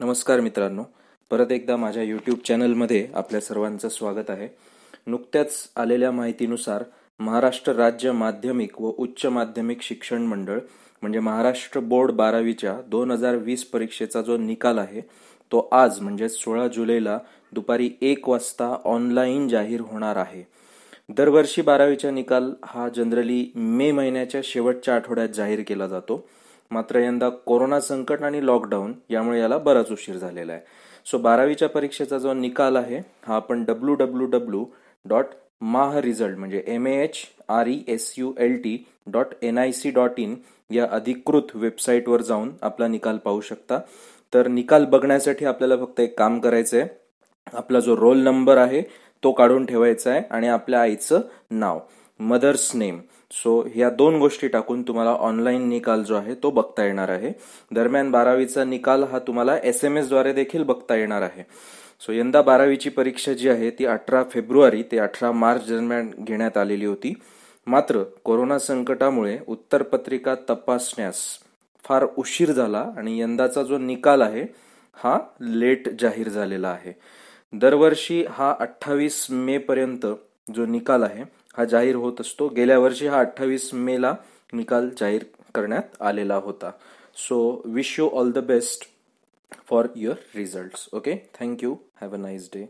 नमस्कार मित्रांनो. परत एकदा माझ्या यूट्यूब चॅनलमध्ये आपल्या सर्वांचं स्वागत आहे. नुकत्याच आलेल्या माहितीनुसार महाराष्ट्र राज्य माध्यमिक व उच्च माध्यमिक शिक्षण मंडळ म्हणजे महाराष्ट्र बोर्ड बारावीच्या दोन हजार वीस परीक्षेचा जो निकाल आहे तो आज म्हणजे सोळा जुलैला दुपारी एक वाजता ऑनलाईन जाहीर होणार आहे. दरवर्षी बारावीचा निकाल हा जनरली मे महिन्याच्या शेवटच्या आठवड्यात जाहीर केला जातो. मात्र यंदा कोरोना संकट आणि लॉकडाऊन यामुळे याला बराच उशीर झालेला आहे. सो बारावीच्या परीक्षेचा जो निकाल आहे हा आपण डब्ल्यू डब्ल्यू डब्ल्यू डॉट माह रिझल्ट म्हणजे M A H R E S U L T dot N I C dot in या अधिकृत वेबसाईटवर जाऊन आपला निकाल पाहू शकता. तर निकाल बघण्यासाठी आपल्याला फक्त एक काम करायचं आहे आपला जो रोल नंबर आहे तो काढून ठेवायचा आहे आणि आपल्या आईचं नाव. मदर्स नेम सो ह्या दोन गोष्टी टाकून तुम्हाला ऑनलाईन निकाल जो आहे तो बघता येणार आहे. दरम्यान बारावीचा निकाल हा तुम्हाला एस एम एसद्वारे देखील बघता येणार आहे. सो यंदा बारावीची परीक्षा जी आहे ती अठरा फेब्रुवारी ते अठरा मार्च दरम्यान घेण्यात आलेली होती. मात्र कोरोना संकटामुळे उत्तरपत्रिका तपासण्यास फार उशीर झाला आणि यंदाचा जो निकाल आहे हा लेट जाहीर झालेला आहे. दरवर्षी हा अठ्ठावीस मे पर्यंत जो निकाल आहे हा जाहीर होत असतो. गेल्या वर्षी हा अठ्ठावीस मेला निकाल जाहीर करण्यात आलेला होता. So wish you all the best for your result okay thank you have a nice day